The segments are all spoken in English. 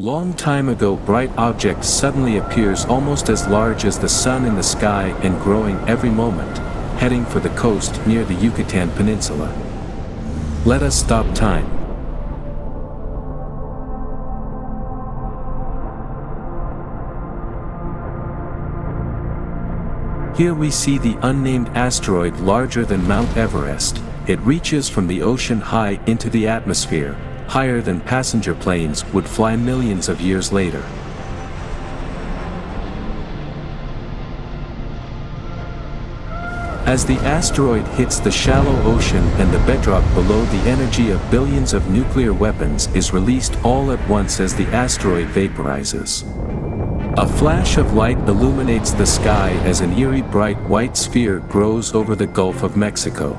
Long time ago bright object suddenly appears almost as large as the sun in the sky and growing every moment, heading for the coast near the Yucatan Peninsula. Let us stop time. Here we see the unnamed asteroid larger than Mount Everest, it reaches from the ocean high into the atmosphere, higher than passenger planes would fly millions of years later. As the asteroid hits the shallow ocean and the bedrock below the energy of billions of nuclear weapons is released all at once as the asteroid vaporizes. A flash of light illuminates the sky as an eerie bright white sphere grows over the Gulf of Mexico.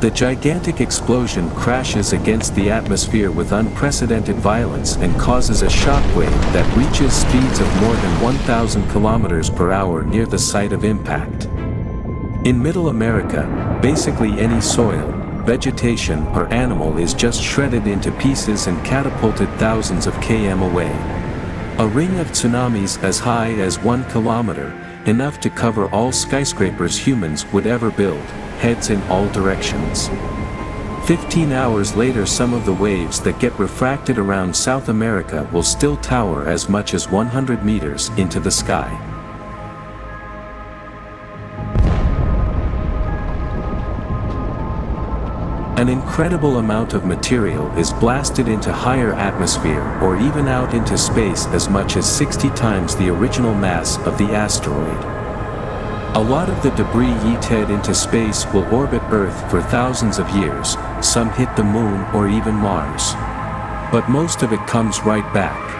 The gigantic explosion crashes against the atmosphere with unprecedented violence and causes a shockwave that reaches speeds of more than 1,000 kilometers per hour near the site of impact. In Middle America, basically any soil, vegetation or animal is just shredded into pieces and catapulted thousands of km away. A ring of tsunamis as high as one kilometer, enough to cover all skyscrapers humans would ever build, heads in all directions. Fifteen hours later some of the waves that get refracted around South America will still tower as much as 100 meters into the sky. An incredible amount of material is blasted into higher atmosphere or even out into space as much as 60 times the original mass of the asteroid. A lot of the debris yeeted into space will orbit Earth for thousands of years, some hit the Moon or even Mars. But most of it comes right back.